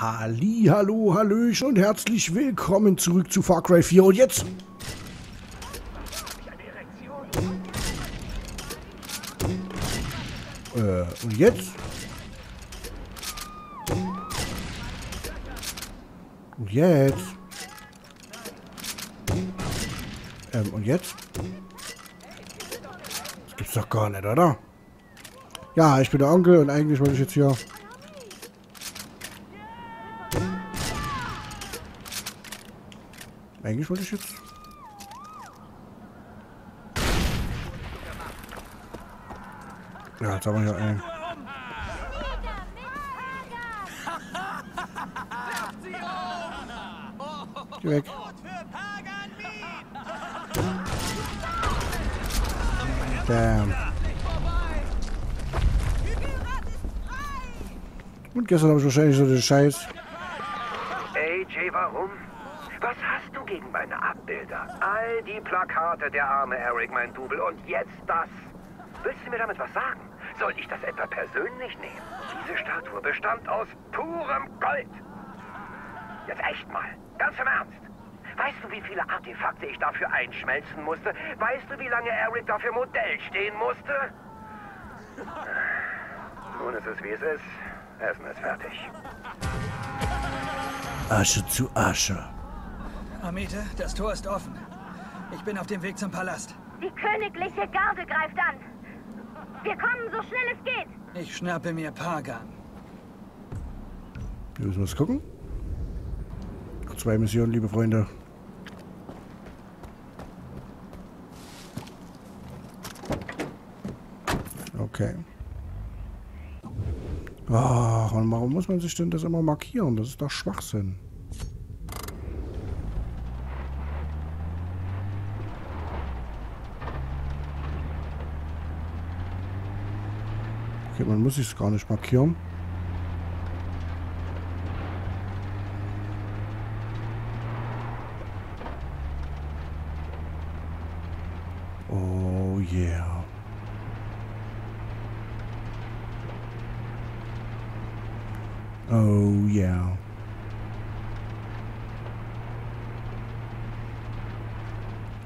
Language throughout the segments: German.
Halli, hallo, hallöchen und herzlich willkommen zurück zu Far Cry 4 und jetzt... Äh, und jetzt? Und jetzt? Ähm, und jetzt? Das gibt's doch gar nicht, oder? Ja, ich bin der Onkel und eigentlich wollte ich jetzt hier... Eigentlich wollte ich jetzt... Ja, jetzt haben wir hier einen. Geh weg. Damn. Und gestern habe ich wahrscheinlich so den Scheiß. AJ, warum? Was gegen meine Abbilder? All die Plakate, der arme Eric, mein Double, und jetzt das. Willst du mir damit was sagen? Soll ich das etwa persönlich nehmen? Diese Statue bestand aus purem Gold. Jetzt echt mal, ganz im Ernst. Weißt du, wie viele Artefakte ich dafür einschmelzen musste? Weißt du, wie lange Eric dafür Modell stehen musste? Nun ist es, wie es ist. Essen ist fertig. Asche zu Asche. Amete, das Tor ist offen. Ich bin auf dem Weg zum Palast. Die königliche Garde greift an. Wir kommen so schnell es geht. Ich schnappe mir Pagan. Wir müssen was gucken. Noch zwei Missionen, liebe Freunde. Okay. Ach, und warum muss man sich denn das immer markieren? Das ist doch Schwachsinn. Man muss sich gar nicht markieren. Oh yeah. Oh yeah.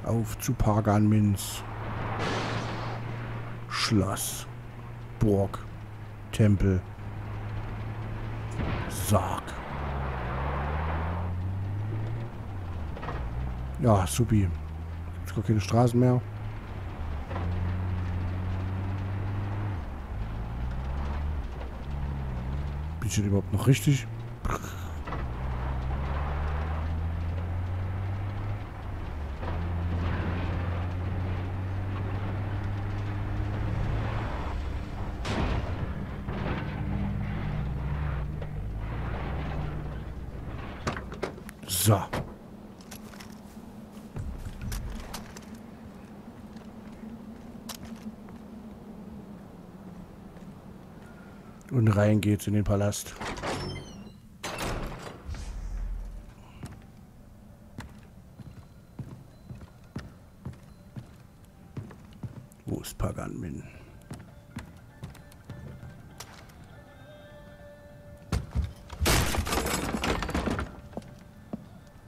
Auf zu Pagan. Schloss. Burg. Tempel. Sarg. Ja, supi. Gibt's gar keine Straßen mehr. Bin ich denn überhaupt noch richtig? So. Und rein geht's in den Palast.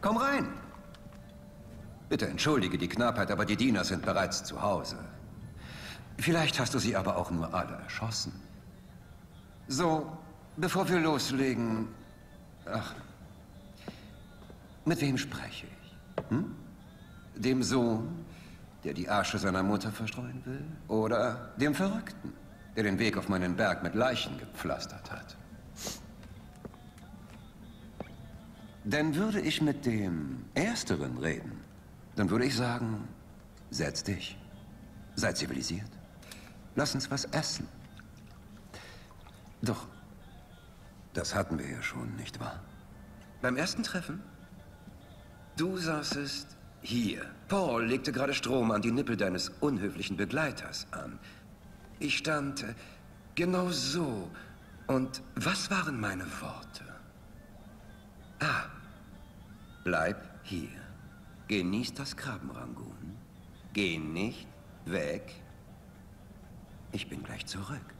Komm rein. Bitte entschuldige die Knappheit, aber die Diener sind bereits zu Hause. Vielleicht hast du sie aber auch nur alle erschossen. So, bevor wir loslegen... Ach, mit wem spreche ich? Hm? Dem Sohn, der die Asche seiner Mutter verstreuen will? Oder dem Verrückten, der den Weg auf meinen Berg mit Leichen gepflastert hat? Denn würde ich mit dem Ersteren reden, dann würde ich sagen, setz dich. Sei zivilisiert. Lass uns was essen. Doch, das hatten wir ja schon, nicht wahr? Beim ersten Treffen? Du saßest hier. Paul legte gerade Strom an die Nippel deines unhöflichen Begleiters an. Ich stand äh, genau so. Und was waren meine Worte? Ah, bleib hier. Genieß das Krabbenrangoon. Geh nicht weg. Ich bin gleich zurück.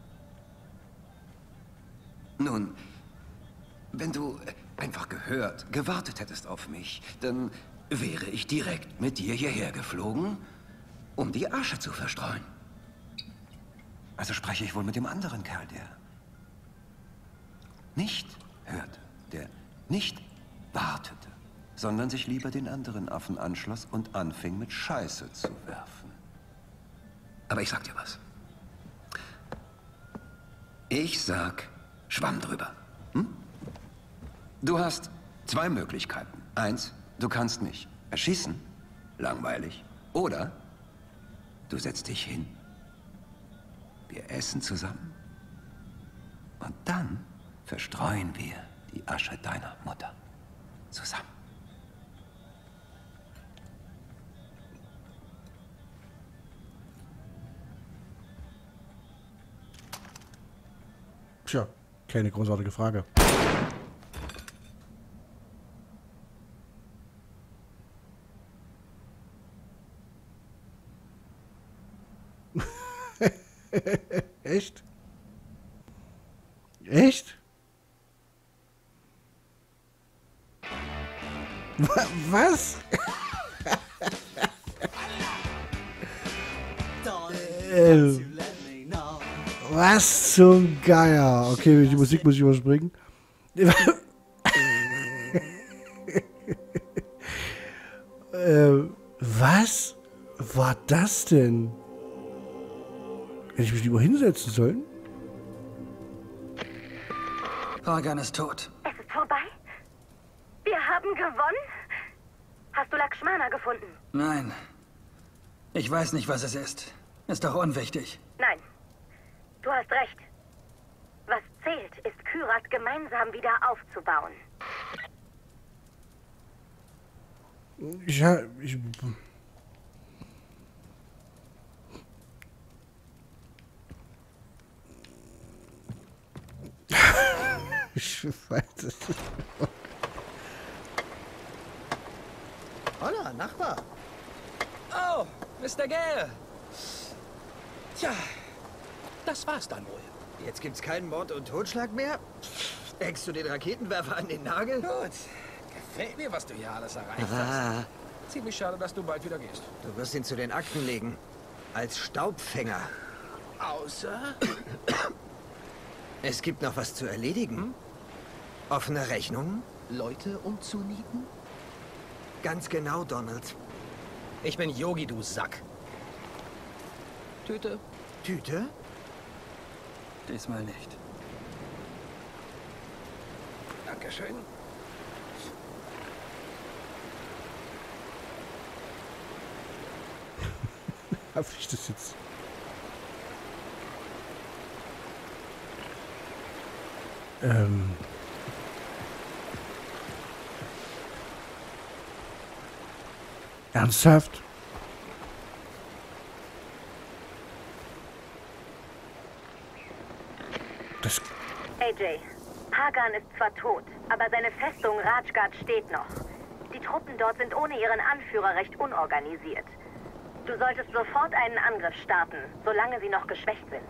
Nun, Wenn du einfach gehört, gewartet hättest auf mich, dann wäre ich direkt mit dir hierher geflogen, um die Asche zu verstreuen. Also spreche ich wohl mit dem anderen Kerl, der nicht hörte, der nicht wartete, sondern sich lieber den anderen Affen anschloss und anfing mit Scheiße zu werfen. Aber ich sag dir was. Ich sag Schwamm drüber. Hm? Du hast zwei Möglichkeiten. Eins, du kannst mich erschießen. Langweilig. Oder du setzt dich hin. Wir essen zusammen. Und dann verstreuen wir die Asche deiner Mutter zusammen. Tja, keine großartige Frage. Echt? Echt? Wa- Was? äh, was zum Geier? Okay, die Musik muss ich überspringen. äh, was war das denn? Hätte ich mich lieber hinsetzen sollen? Pagan ist tot. Es ist vorbei? Wir haben gewonnen? Hast du Lakshmana gefunden? Nein. Ich weiß nicht, was es ist. Ist doch unwichtig. Nein. Du hast recht. Was zählt, ist Kyrat gemeinsam wieder aufzubauen. Ja, ich. ich weiß es nicht. Holla, Nachbar. Oh, Mr. Gale. Tja, das war's dann wohl. Jetzt gibt's keinen Mord und Totschlag mehr? Hängst du den Raketenwerfer an den Nagel? Gut, gefällt mir, was du hier alles erreicht hast. Ah, Ziemlich schade, dass du bald wieder gehst. du wirst ihn zu den Akten legen. Als Staubfänger. Außer... Es gibt noch was zu erledigen. Offene Rechnungen? Leute umzunieten? Ganz genau, Donald. Ich bin Yogi, du Sack. Tüte? Tüte? Diesmal nicht. Dankeschön. Hab ich das jetzt? Ähm. Ernsthaft? Das. AJ, Pagan ist zwar tot, aber seine Festung Rajgard steht noch. Die Truppen dort sind ohne ihren Anführer recht unorganisiert. Du solltest sofort einen Angriff starten, solange sie noch geschwächt sind.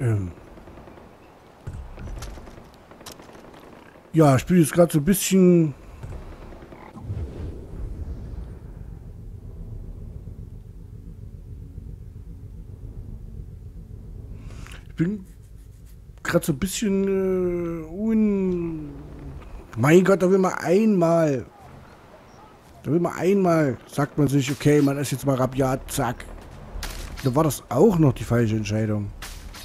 Ähm. Ja, ich bin jetzt gerade so ein bisschen. Ich bin gerade so ein bisschen äh, un. Mein Gott, da will man einmal. Da will man einmal, sagt man sich, okay, man ist jetzt mal rabiat, zack. Da war das auch noch die falsche Entscheidung.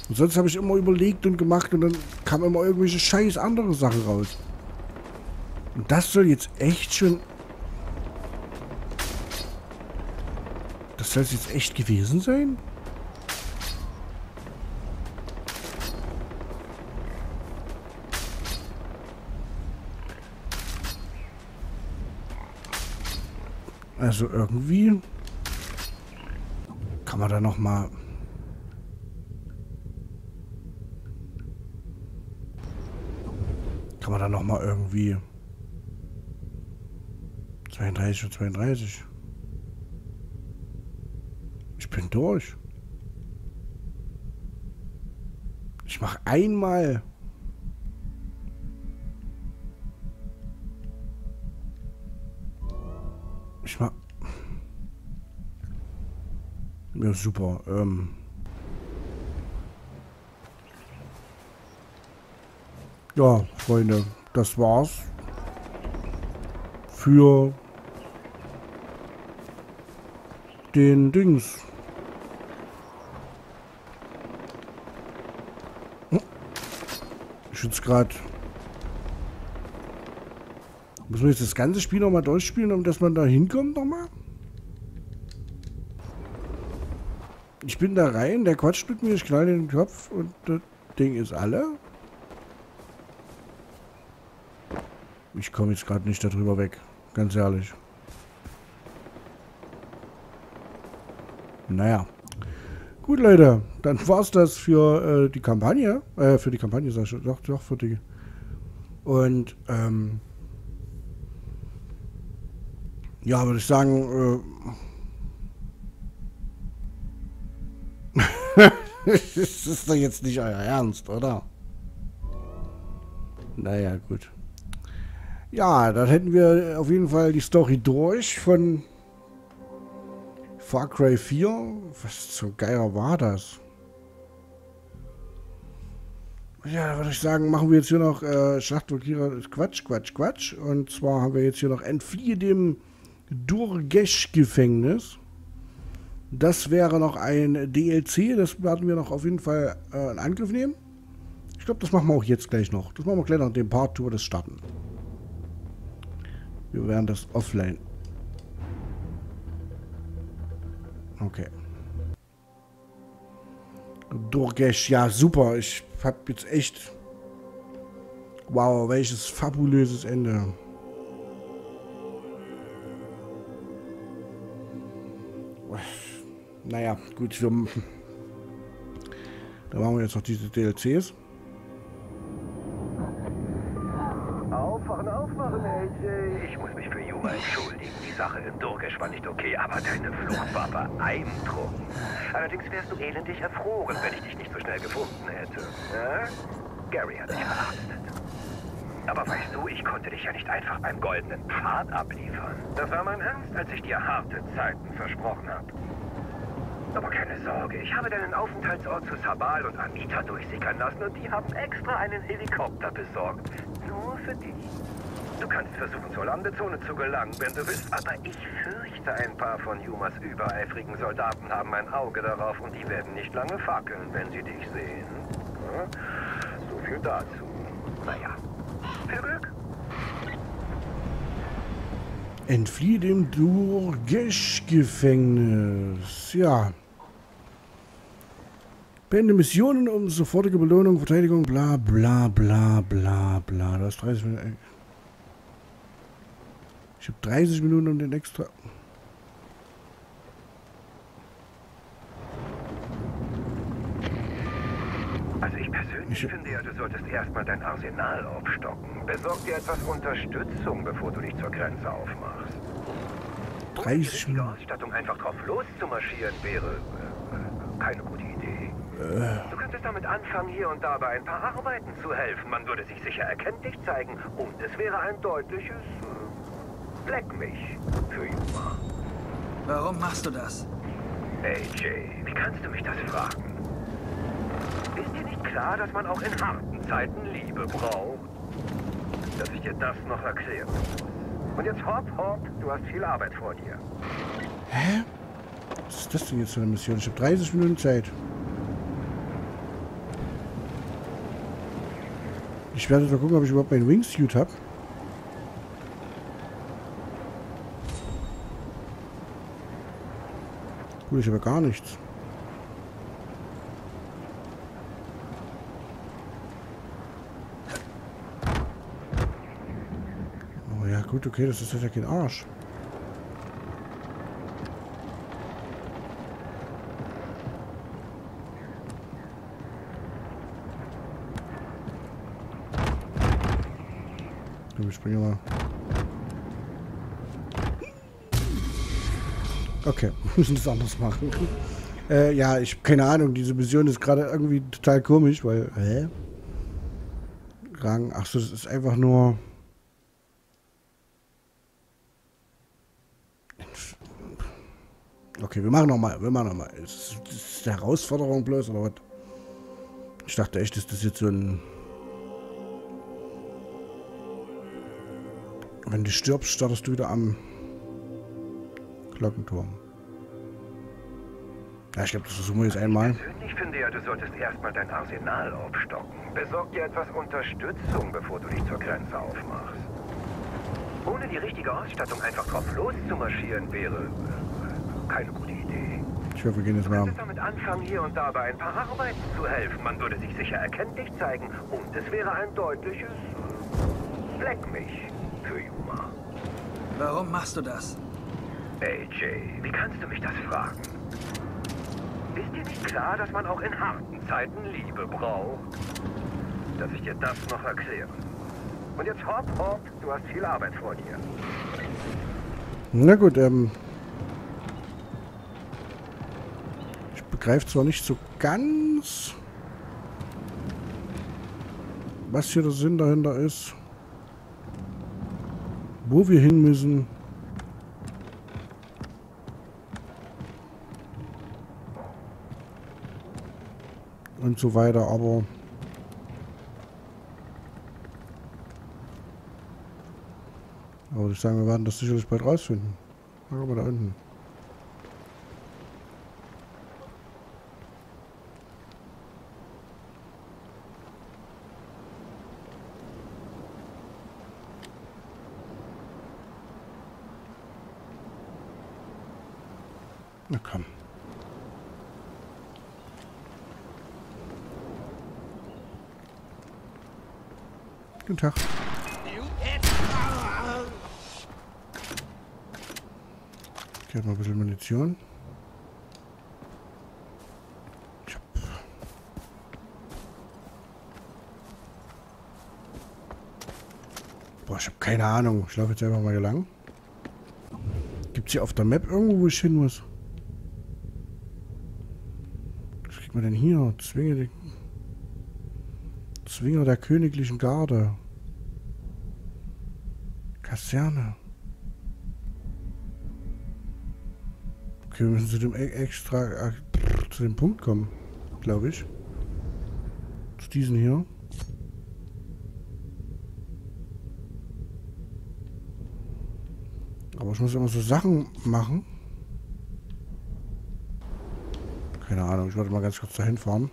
Und sonst habe ich immer überlegt und gemacht und dann kam immer irgendwelche scheiß andere Sachen raus. Und das soll jetzt echt schon... Das soll es jetzt echt gewesen sein? Also irgendwie kann man da noch mal kann man da noch mal irgendwie 32 und 32 ich bin durch Ich mach einmal. Ich mach. Ja, super. Ähm. Ja, Freunde, das war's. Für den Dings. Hm. Ich jetzt gerade. Muss man jetzt das ganze Spiel nochmal durchspielen, um dass man da hinkommt nochmal? Ich bin da rein, der quatscht mit mir, ich knall den Kopf und das Ding ist alle. Ich komme jetzt gerade nicht darüber weg, ganz ehrlich. Naja. Gut, Leute, dann war's das für äh, die Kampagne. Äh, für die Kampagne, sag ich doch, doch, für die. Und, ähm, ja, würde ich sagen, äh, das ist doch jetzt nicht euer Ernst, oder? Naja, gut. Ja, dann hätten wir auf jeden Fall die Story durch von Far Cry 4. Was so geiler war das? Ja, würde ich sagen, machen wir jetzt hier noch äh, Schlachtblockierer. Quatsch, Quatsch, Quatsch. Und zwar haben wir jetzt hier noch Entfliehe dem Durgesh-Gefängnis. Das wäre noch ein DLC. Das werden wir noch auf jeden Fall äh, in Angriff nehmen. Ich glaube, das machen wir auch jetzt gleich noch. Das machen wir gleich nach dem Part, wo wir das starten. Wir werden das offline. Okay. Durgesh, ja super. Ich hab jetzt echt... Wow, welches fabulöses Ende. Naja, gut, wir... Da machen wir jetzt noch diese DLCs. War nicht okay, aber deine Flucht war beeindruckend. Allerdings wärst du elendig erfroren, wenn ich dich nicht so schnell gefunden hätte. Ja? Gary hat dich verhaftet. Aber weißt du, ich konnte dich ja nicht einfach beim goldenen Pfad abliefern. Das war mein Ernst, als ich dir harte Zeiten versprochen habe. Aber keine Sorge, ich habe deinen Aufenthaltsort zu Sabal und Amita durchsickern lassen und die haben extra einen Helikopter besorgt. Nur für dich. Du kannst versuchen, zur Landezone zu gelangen, wenn du willst, aber ich fürchte, ein paar von Yumas übereifrigen Soldaten haben ein Auge darauf und die werden nicht lange fackeln, wenn sie dich sehen. So viel dazu. Naja, viel Glück. Entfliehe dem Durgesh-Gefängnis. Ja. Beende Missionen um sofortige Belohnung, Verteidigung, bla bla bla bla bla. Du hast 30 Minuten. Ich habe 30 Minuten um den extra. Also ich persönlich Ich- finde ja, du solltest erstmal dein Arsenal aufstocken. Besorg dir etwas Unterstützung, bevor du dich zur Grenze aufmachst. 30 Die richtige Minuten. Ausstattung einfach drauf loszumarschieren wäre äh, äh, keine gute Idee. Du könntest damit anfangen, hier und da bei ein paar Arbeiten zu helfen. Man würde sich sicher erkenntlich zeigen und es wäre ein deutliches äh, Leck mich für Juma. Warum machst du das? AJ, wie kannst du mich das fragen? Ist dir nicht klar, dass man auch in harten Zeiten Liebe braucht? Dass ich dir das noch erklären muss. Und jetzt hopp, hopp, du hast viel Arbeit vor dir. Hä? Was ist das denn jetzt für eine Mission? Ich habe 30 Minuten Zeit. Ich werde mal gucken, ob ich überhaupt meinen Wingsuit habe. Gut, ich habe gar nichts. Oh ja, gut, okay, das ist ja kein Arsch. Wir springen mal. Okay, wir müssen das anders machen. Äh, ja, ich habe keine Ahnung. Diese Mission ist gerade irgendwie total komisch, weil. Hä? Rang. Achso, das ist einfach nur. Okay, wir machen nochmal. Wir machen nochmal. Ist das eine Herausforderung bloß oder was? Ich dachte echt, ist das jetzt so ein. Wenn du stirbst, startest du wieder am Glockenturm. Ja, ich glaube, das versuchen wir jetzt einmal. Ich persönlich finde ja, du solltest erstmal dein Arsenal aufstocken. Besorg dir etwas Unterstützung, bevor du dich zur Grenze aufmachst. Ohne die richtige Ausstattung einfach drauf loszumarschieren wäre keine gute Idee. Ich hoffe, wir gehen jetzt Du mal. könntest damit anfangen, hier und da bei ein paar Arbeiten zu helfen. Man würde sich sicher erkenntlich zeigen und es wäre ein deutliches Fleck mich für Yuma. Warum machst du das? AJ, wie kannst du mich das fragen? Ist dir nicht klar, dass man auch in harten Zeiten Liebe braucht? Dass ich dir das noch erkläre. Und jetzt hopp, hopp, du hast viel Arbeit vor dir. Na gut, ähm. Ich begreife zwar nicht so ganz, was hier der Sinn dahinter ist. Wo wir hin müssen. Und so weiter, aber... Aber ich sagen, wir werden das sicherlich bald rausfinden. Mal guck da unten. Na komm. Guten Tag. Ich habe noch ein bisschen Munition. Boah, ich habe keine Ahnung. Ich laufe jetzt einfach mal hier lang. Gibt es hier auf der Map irgendwo, wo ich hin muss? Was kriegt man denn hier? Zwinge den... Zwinger der königlichen Garde. Kaserne. Okay, wir müssen zu dem e- extra, äh, zu dem Punkt kommen, glaube ich. Zu diesen hier. Aber ich muss immer so Sachen machen. Keine Ahnung, ich wollte mal ganz kurz dahin fahren.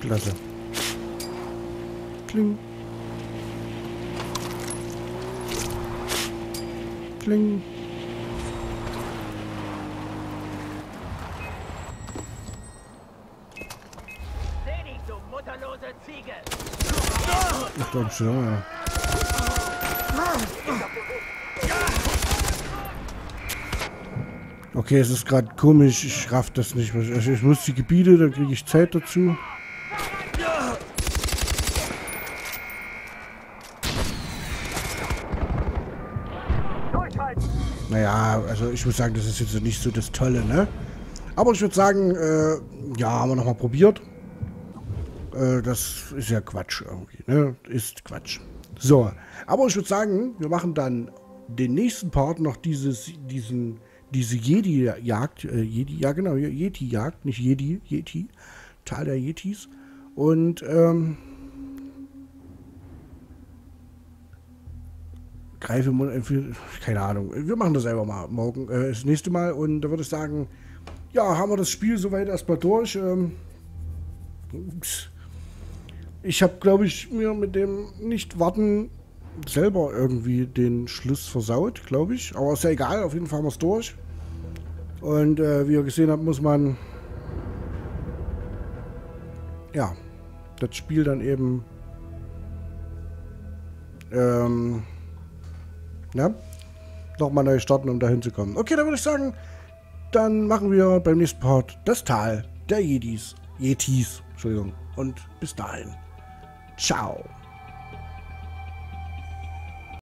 Klasse. Kling. Kling. Seh dich, du mutterlose Ziege! Ich glaube schon, ja. Okay, es ist gerade komisch. Ich raff das nicht. Also ich muss die Gebiete, da kriege ich Zeit dazu. Naja, also ich muss sagen, das ist jetzt nicht so das Tolle, ne? Aber ich würde sagen, äh, ja, haben wir nochmal probiert. Äh, das ist ja Quatsch irgendwie, ne? Ist Quatsch. So, aber ich würde sagen, wir machen dann den nächsten Part noch dieses, diesen, diese Jedi-Jagd, äh, Jedi, ja genau, Yeti-Jagd, nicht Jedi, Yeti, Tal der Yetis. Und, ähm, greife, äh, keine Ahnung, wir machen das einfach mal morgen, äh, das nächste Mal. Und da würde ich sagen, ja, haben wir das Spiel soweit erstmal durch. Ähm, ich habe, glaube ich, mir mit dem Nicht-Warten selber irgendwie den Schluss versaut, glaube ich. Aber ist ja egal, auf jeden Fall haben wir es durch. Und äh, wie ihr gesehen habt, muss man ja das Spiel dann eben ähm, ja, nochmal neu starten, um da hinzukommen. Okay, dann würde ich sagen, dann machen wir beim nächsten Part das Tal der Jedis. Yetis, Entschuldigung. Und bis dahin. Ciao.